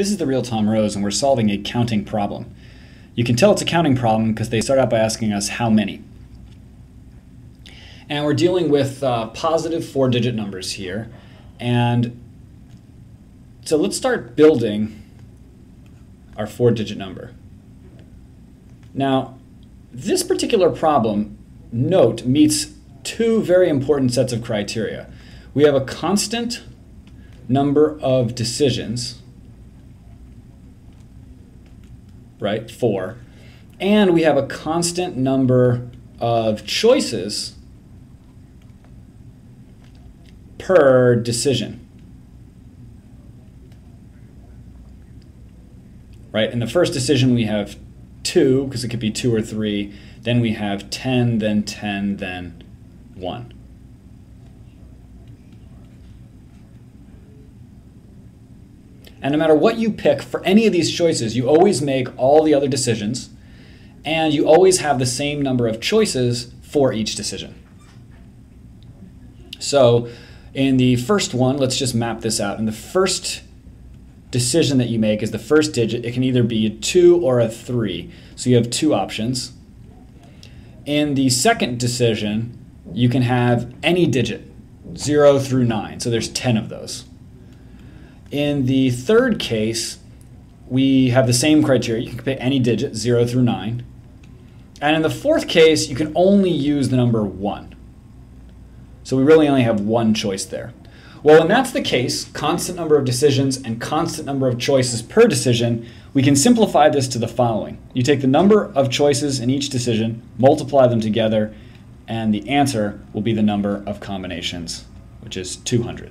This is the real Tom Rose, and we're solving a counting problem. You can tell it's a counting problem because they start out by asking us how many. And we're dealing with uh, positive four digit numbers here. And so let's start building our four digit number. Now, this particular problem, note, meets two very important sets of criteria. We have a constant number of decisions right? Four. And we have a constant number of choices per decision. Right? In the first decision, we have two, because it could be two or three. Then we have 10, then 10, then 1. And no matter what you pick for any of these choices, you always make all the other decisions, and you always have the same number of choices for each decision. So in the first one, let's just map this out. In the first decision that you make is the first digit. It can either be a 2 or a 3. So you have two options. In the second decision, you can have any digit, 0 through 9. So there's 10 of those. In the third case, we have the same criteria. You can pick any digit, 0 through 9. And in the fourth case, you can only use the number 1. So we really only have one choice there. Well, when that's the case, constant number of decisions and constant number of choices per decision, we can simplify this to the following. You take the number of choices in each decision, multiply them together, and the answer will be the number of combinations, which is 200.